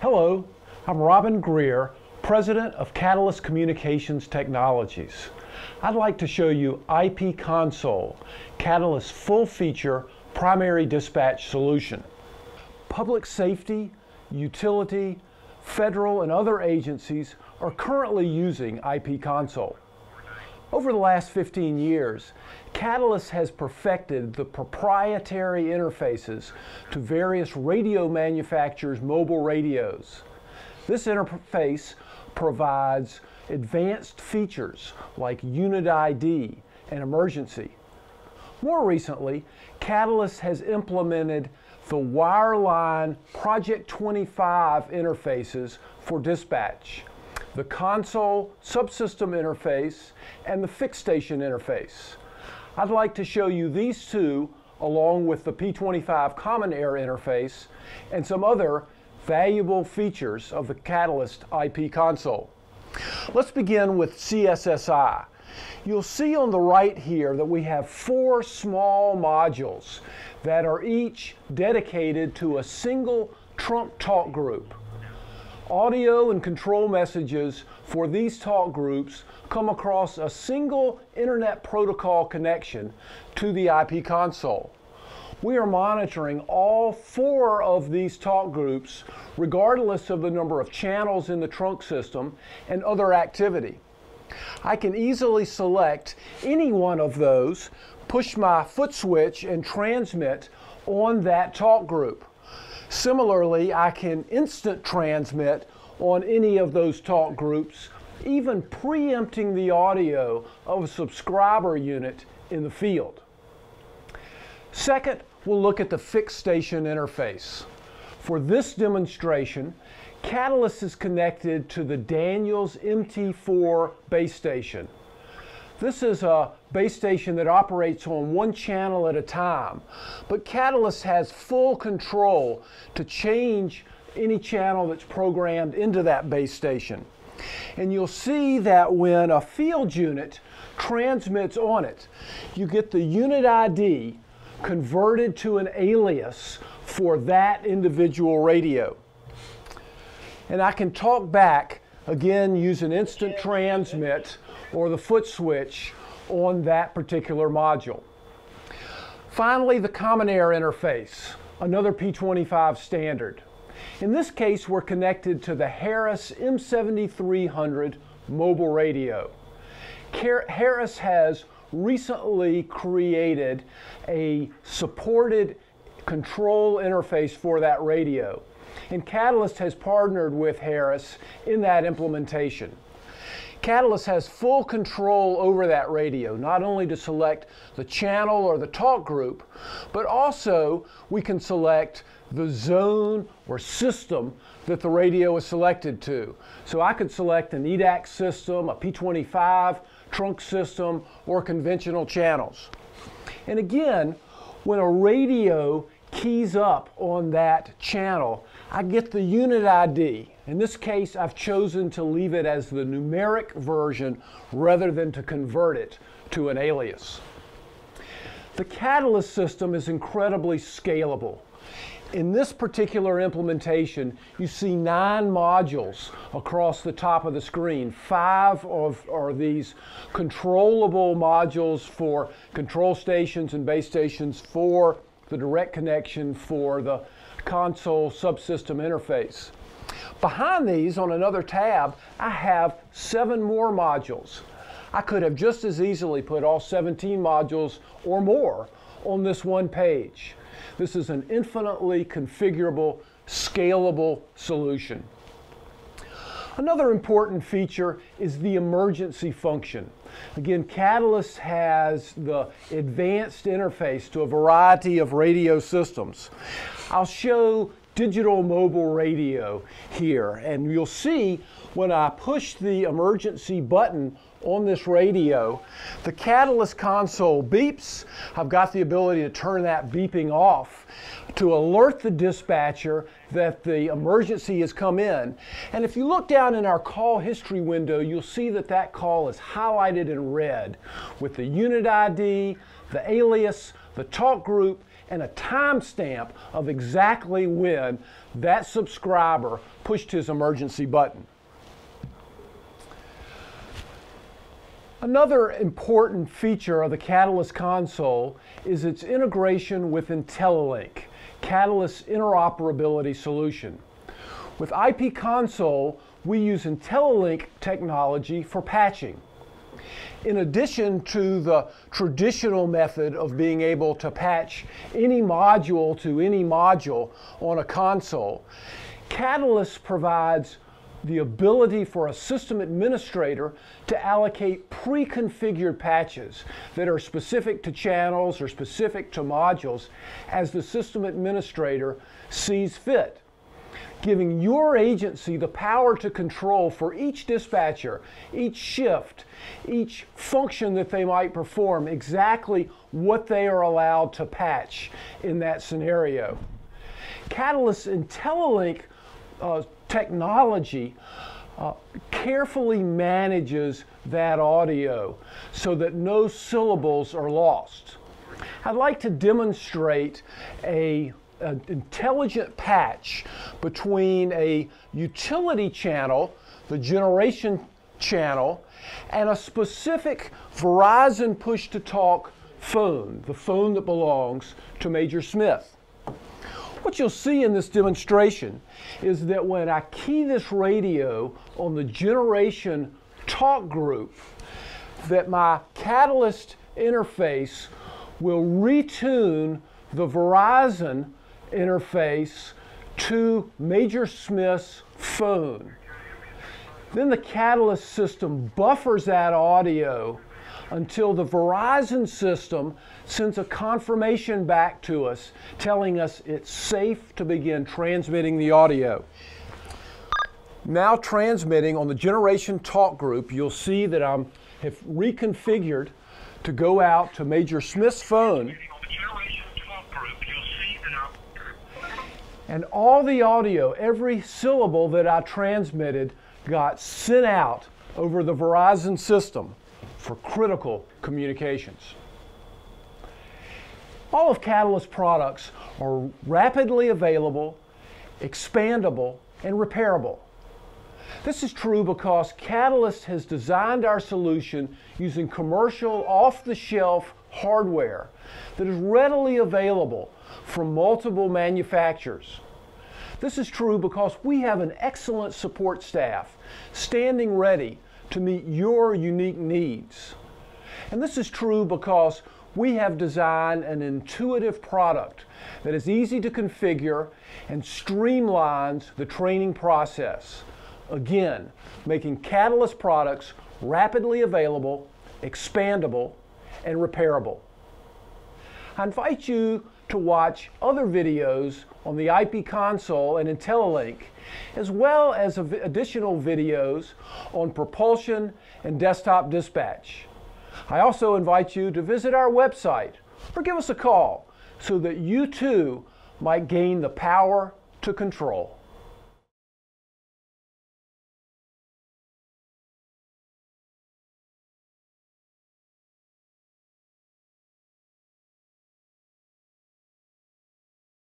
Hello, I'm Robin Greer, President of Catalyst Communications Technologies. I'd like to show you IP Console, Catalyst's full-feature primary dispatch solution. Public safety, utility, federal, and other agencies are currently using IP Console. Over the last 15 years, Catalyst has perfected the proprietary interfaces to various radio manufacturers' mobile radios. This interface provides advanced features like Unit ID and emergency. More recently, Catalyst has implemented the Wireline Project 25 interfaces for dispatch the console subsystem interface and the fixed station interface. I'd like to show you these two along with the P25 Common Air interface and some other valuable features of the Catalyst IP console. Let's begin with CSSI. You'll see on the right here that we have four small modules that are each dedicated to a single trunk talk group. Audio and control messages for these talk groups come across a single Internet Protocol connection to the IP console. We are monitoring all four of these talk groups regardless of the number of channels in the trunk system and other activity. I can easily select any one of those, push my foot switch and transmit on that talk group. Similarly, I can instant transmit on any of those talk groups, even preempting the audio of a subscriber unit in the field. Second, we'll look at the fixed station interface. For this demonstration, Catalyst is connected to the Daniels MT4 base station. This is a base station that operates on one channel at a time, but Catalyst has full control to change any channel that's programmed into that base station. And you'll see that when a field unit transmits on it, you get the unit ID converted to an alias for that individual radio. And I can talk back again use an instant transmit or the foot switch on that particular module. Finally, the Common Air interface, another P25 standard. In this case, we're connected to the Harris M7300 mobile radio. Harris has recently created a supported control interface for that radio. And Catalyst has partnered with Harris in that implementation. Catalyst has full control over that radio, not only to select the channel or the talk group, but also we can select the zone or system that the radio is selected to. So I could select an EDACS system, a P25 trunk system, or conventional channels. And again, when a radio keys up on that channel, I get the unit ID. In this case, I've chosen to leave it as the numeric version rather than to convert it to an alias. The Catalyst system is incredibly scalable. In this particular implementation, you see nine modules across the top of the screen. Five of, are these controllable modules for control stations and base stations, for the direct connection for the console subsystem interface. Behind these, on another tab, I have seven more modules. I could have just as easily put all 17 modules or more on this one page. This is an infinitely configurable, scalable solution. Another important feature is the emergency function. Again, Catalyst has the advanced interface to a variety of radio systems. I'll show digital mobile radio here and you'll see when I push the emergency button on this radio, the Catalyst console beeps. I've got the ability to turn that beeping off to alert the dispatcher that the emergency has come in. And if you look down in our call history window, you'll see that that call is highlighted in red with the unit ID, the alias, the talk group, and a timestamp of exactly when that subscriber pushed his emergency button. Another important feature of the Catalyst console is its integration with IntelliLink, Catalyst's interoperability solution. With IP console, we use IntelliLink technology for patching. In addition to the traditional method of being able to patch any module to any module on a console, Catalyst provides the ability for a system administrator to allocate pre-configured patches that are specific to channels or specific to modules as the system administrator sees fit giving your agency the power to control for each dispatcher, each shift, each function that they might perform, exactly what they are allowed to patch in that scenario. Catalyst IntelliLink uh, technology uh, carefully manages that audio so that no syllables are lost. I'd like to demonstrate a an intelligent patch between a utility channel, the generation channel, and a specific Verizon push to talk phone, the phone that belongs to Major Smith. What you'll see in this demonstration is that when I key this radio on the generation talk group, that my Catalyst interface will retune the Verizon interface to Major Smith's phone. Then the Catalyst system buffers that audio until the Verizon system sends a confirmation back to us telling us it's safe to begin transmitting the audio. Now transmitting on the generation talk group, you'll see that I'm have reconfigured to go out to Major Smith's phone. And all the audio, every syllable that I transmitted got sent out over the Verizon system for critical communications. All of Catalyst products are rapidly available, expandable, and repairable. This is true because Catalyst has designed our solution using commercial off-the-shelf hardware that is readily available from multiple manufacturers. This is true because we have an excellent support staff standing ready to meet your unique needs. And this is true because we have designed an intuitive product that is easy to configure and streamlines the training process. Again, making Catalyst products rapidly available, expandable, and repairable. I invite you to watch other videos on the IP console and IntelliLink, as well as additional videos on propulsion and desktop dispatch. I also invite you to visit our website or give us a call so that you too might gain the power to control.